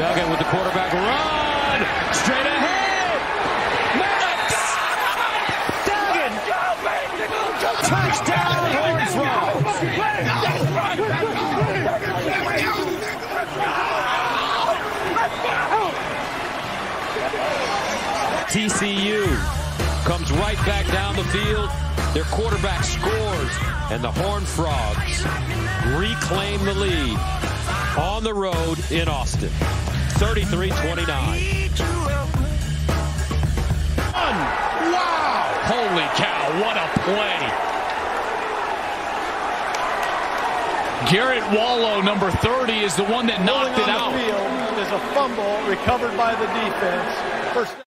Duggan with the quarterback run. Straight ahead. Maddox. Duggan. Touchdown, Horns TCU comes right back down the field. Their quarterback scores, and the Horned Frogs reclaim the lead on the road in Austin. 33-29. Wow! Holy cow, what a play. Garrett Wallow, number 30, is the one that knocked it out. There's a fumble recovered by the defense. First